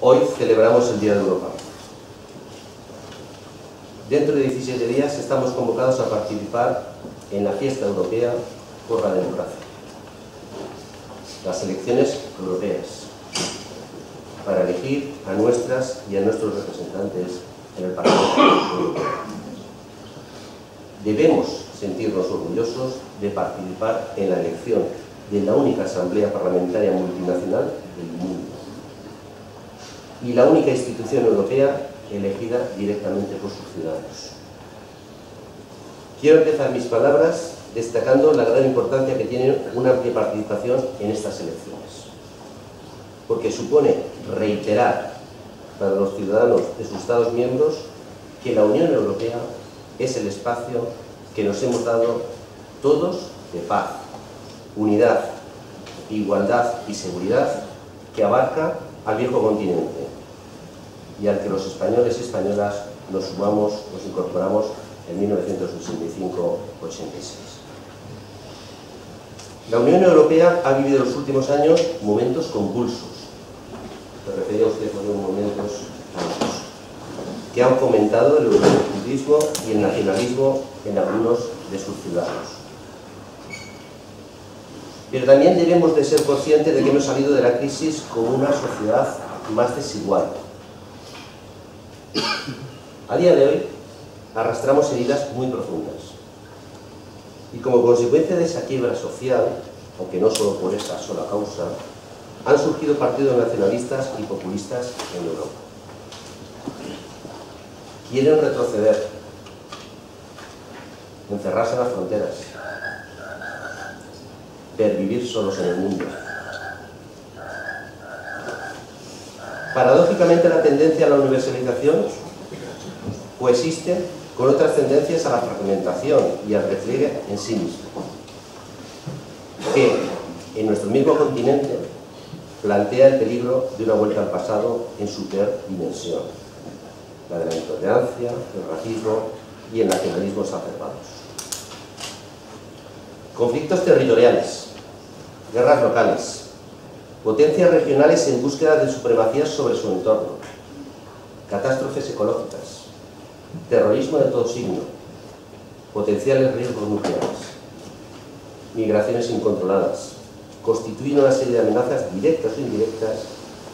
Hoy celebramos el Día de Europa. Dentro de 17 días estamos convocados a participar en la fiesta europea por la democracia. Las elecciones europeas para elegir a nuestras y a nuestros representantes en el Parlamento Europeo. Debemos sentirnos orgullosos de participar en la elección de la única Asamblea Parlamentaria Multinacional del mundo y la única institución europea elegida directamente por sus ciudadanos. Quiero empezar mis palabras destacando la gran importancia que tiene una amplia participación en estas elecciones, porque supone reiterar para los ciudadanos de sus Estados miembros que la Unión Europea es el espacio que nos hemos dado todos de paz, unidad, igualdad y seguridad que abarca al viejo continente y al que los españoles y españolas nos sumamos, nos incorporamos en 1965-86. La Unión Europea ha vivido en los últimos años momentos convulsos. Se refería usted por unos momentos que han fomentado el eurocentrismo y el nacionalismo en algunos de sus ciudadanos. Pero también debemos de ser conscientes de que hemos salido de la crisis como una sociedad más desigual. A día de hoy arrastramos heridas muy profundas. Y como consecuencia de esa quiebra social, aunque no solo por esa sola causa, han surgido partidos nacionalistas y populistas en Europa. Quieren retroceder, encerrarse en las fronteras, vivir solos en el mundo. Paradójicamente la tendencia a la universalización coexiste con otras tendencias a la fragmentación y al repliegue en sí mismo, que en nuestro mismo continente plantea el peligro de una vuelta al pasado en su peor dimensión, la de la intolerancia, el racismo y el nacionalismo exacerbados. Conflictos territoriales, guerras locales, potencias regionales en búsqueda de supremacía sobre su entorno, catástrofes ecológicas, terrorismo de todo signo, potenciales riesgos nucleares, migraciones incontroladas, constituyen una serie de amenazas directas o indirectas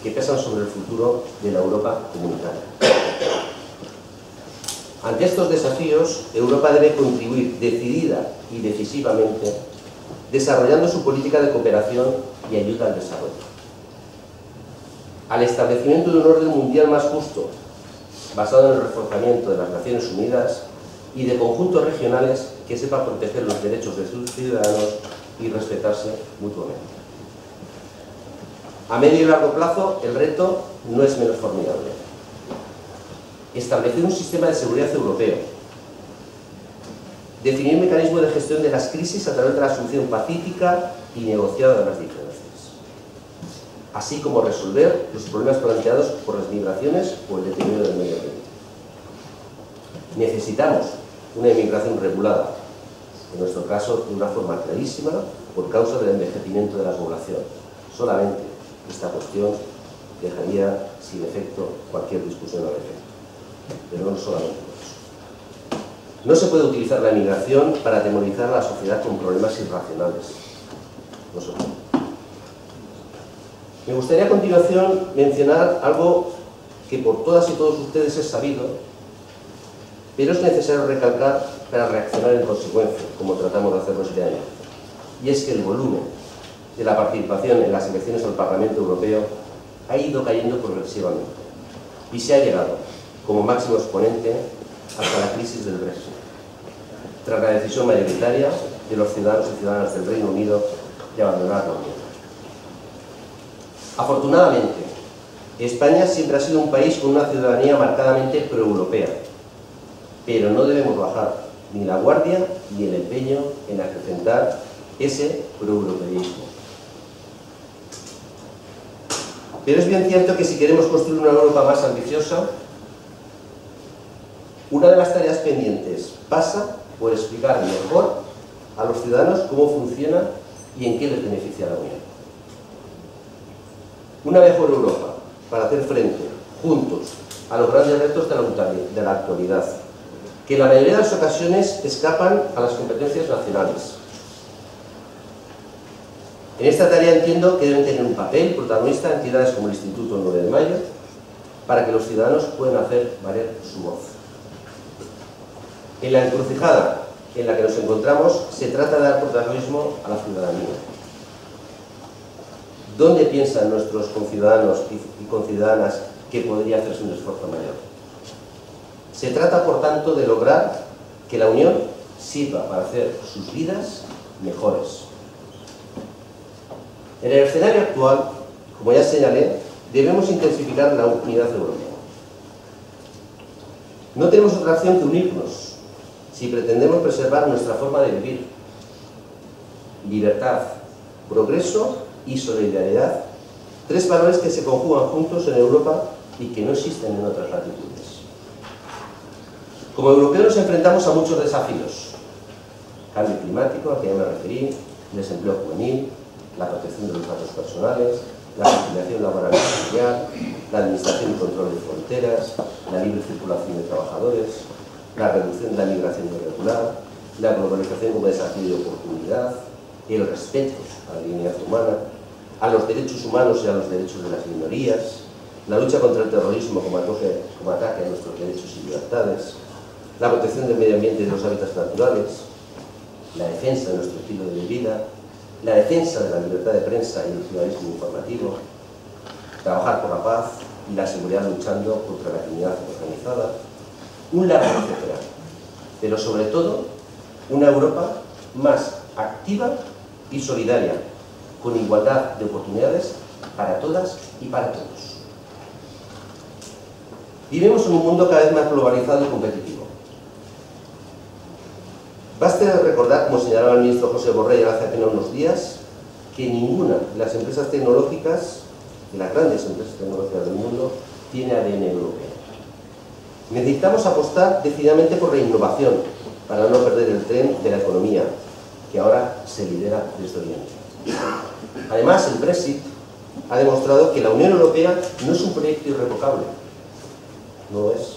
que pesan sobre el futuro de la Europa comunitaria. Ante estos desafíos, Europa debe contribuir decidida y decisivamente desarrollando su política de cooperación y ayuda al desarrollo. Al establecimiento de un orden mundial más justo, basado en el reforzamiento de las Naciones Unidas y de conjuntos regionales que sepan proteger los derechos de sus ciudadanos y respetarse mutuamente. A medio y largo plazo, el reto no es menos formidable. Establecer un sistema de seguridad europeo, definir mecanismos de gestión de las crisis a través de la solución pacífica y negociada de las diferencias, así como resolver los problemas planteados por las migraciones o el deterioro del medio ambiente. Necesitamos una inmigración regulada, en nuestro caso de una forma clarísima, por causa del envejecimiento de la población. Solamente esta cuestión dejaría sin efecto cualquier discusión al efecto. Pero no solamente no se puede utilizar la migración para atemorizar a la sociedad con problemas irracionales. Me gustaría a continuación mencionar algo que por todas y todos ustedes es sabido, pero es necesario recalcar para reaccionar en consecuencia, como tratamos de hacerlo este año. Y es que el volumen de la participación en las elecciones al Parlamento Europeo ha ido cayendo progresivamente y se ha llegado, como máximo exponente, hasta la crisis del Brexit tras la decisión mayoritaria de los ciudadanos y ciudadanas del Reino Unido de abandonar la Unión. Afortunadamente, España siempre ha sido un país con una ciudadanía marcadamente proeuropea, pero no debemos bajar ni la guardia ni el empeño en acrecentar ese proeuropeísmo. Pero es bien cierto que si queremos construir una Europa más ambiciosa, una de las tareas pendientes pasa por explicar mejor a los ciudadanos cómo funciona y en qué les beneficia la Unión. Una mejor Europa para hacer frente, juntos, a los grandes retos de la actualidad, que en la mayoría de las ocasiones escapan a las competencias nacionales. En esta tarea entiendo que deben tener un papel protagonista entidades como el Instituto 9 de Mayo, para que los ciudadanos puedan hacer valer su voz. En la encrucijada en la que nos encontramos se trata de dar protagonismo a la ciudadanía. ¿Dónde piensan nuestros conciudadanos y conciudadanas que podría hacerse un esfuerzo mayor? Se trata, por tanto, de lograr que la Unión sirva para hacer sus vidas mejores. En el escenario actual, como ya señalé, debemos intensificar la unidad europea. No tenemos otra opción que unirnos si pretendemos preservar nuestra forma de vivir. Libertad, progreso y solidaridad, tres valores que se conjugan juntos en Europa y que no existen en otras latitudes. Como europeos enfrentamos a muchos desafíos. Cambio climático, al que ya me referí, desempleo juvenil, la protección de los datos personales, la conciliación laboral y social, la administración y control de fronteras, la libre circulación de trabajadores, la reducción de la migración irregular, la globalización como desafío de oportunidad, el respeto a la dignidad humana, a los derechos humanos y a los derechos de las minorías, la lucha contra el terrorismo como ataque, a nuestros derechos y libertades, la protección del medio ambiente y de los hábitats naturales, la defensa de nuestro estilo de vida, la defensa de la libertad de prensa y el pluralismo informativo, trabajar por la paz y la seguridad luchando contra la criminalidad organizada, un largo etcétera. Pero sobre todo, una Europa más activa y solidaria, con igualdad de oportunidades para todas y para todos. Vivimos en un mundo cada vez más globalizado y competitivo Baste recordar, como señalaba el ministro José Borrell hace apenas unos días, que ninguna de las empresas tecnológicas, de las grandes empresas tecnológicas del mundo, tiene ADN europeo. Necesitamos apostar decididamente por la innovación para no perder el tren de la economía, que ahora se lidera desde Oriente. Además, el Brexit ha demostrado que la Unión Europea no es un proyecto irrevocable. No es.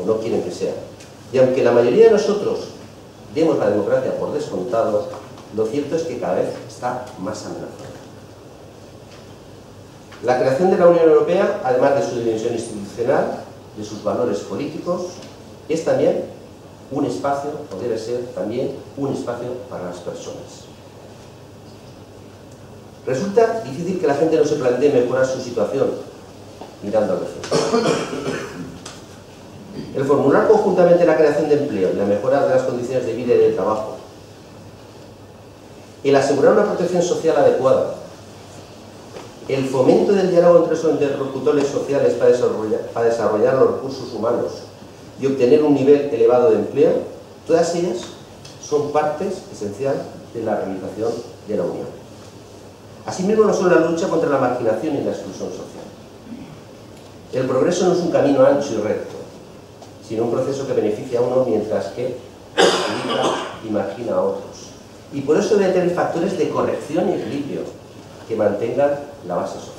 O no quieren que sea. Y aunque la mayoría de nosotros demos la democracia por descontado, lo cierto es que cada vez está más amenazada. La creación de la Unión Europea, además de su dimensión institucional, de sus valores políticos, es también un espacio, o debe ser también un espacio para las personas. Resulta difícil que la gente no se plantee mejorar su situación mirando al vecino. El formular conjuntamente la creación de empleo y la mejora de las condiciones de vida y de trabajo. El asegurar una protección social adecuada. El fomento del diálogo entre los interlocutores sociales para desarrollar, los recursos humanos y obtener un nivel elevado de empleo, todas ellas son partes esenciales de la realización de la Unión. Asimismo, no solo la lucha contra la marginación y la exclusión social. El progreso no es un camino ancho y recto, sino un proceso que beneficia a uno mientras que y margina a otros. Y por eso debe tener factores de corrección y equilibrio que mantengan la base social.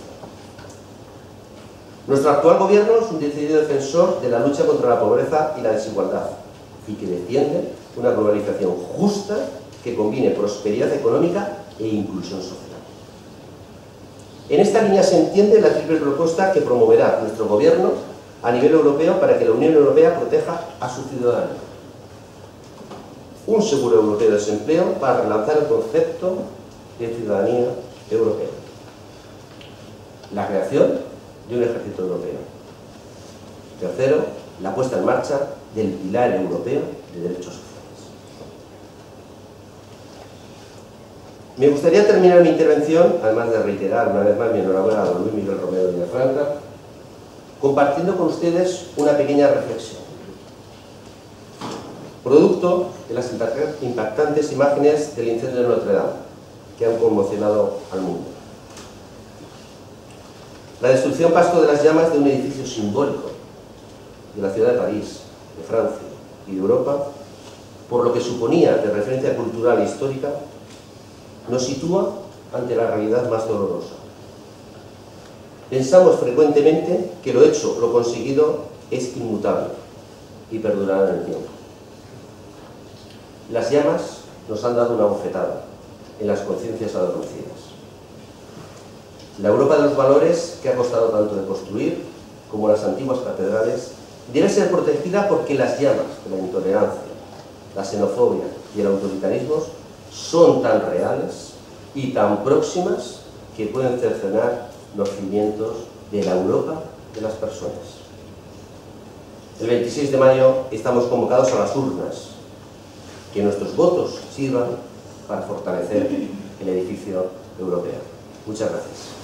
Nuestro actual gobierno es un decidido defensor de la lucha contra la pobreza y la desigualdad y que defiende una globalización justa que combine prosperidad económica e inclusión social. En esta línea se entiende la triple propuesta que promoverá nuestro gobierno a nivel europeo para que la Unión Europea proteja a su ciudadanía. Un seguro europeo de desempleo para relanzar el concepto de ciudadanía europea. La creación de un ejército europeo. Tercero, la puesta en marcha del pilar europeo de derechos sociales. Me gustaría terminar mi intervención, además de reiterar una vez más mi enhorabuena a don Luis Miguel Romero de Villafranca, compartiendo con ustedes una pequeña reflexión. Producto de las impactantes imágenes del incendio de Notre Dame, que han conmocionado al mundo. La destrucción pasó de las llamas de un edificio simbólico de la ciudad de París, de Francia y de Europa, por lo que suponía de referencia cultural e histórica, nos sitúa ante la realidad más dolorosa Pensamos frecuentemente que lo hecho, lo conseguido, es inmutable y perdurará en el tiempo. Las llamas nos han dado una bofetada en las conciencias adormecidas. La Europa de los valores que ha costado tanto de construir, como las antiguas catedrales, debe ser protegida porque las llamas de la intolerancia, la xenofobia y el autoritarismo son tan reales y tan próximas que pueden cercenar los cimientos de la Europa de las personas. El 26 de mayo estamos convocados a las urnas. Que nuestros votos sirvan para fortalecer el edificio europeo. Muchas gracias.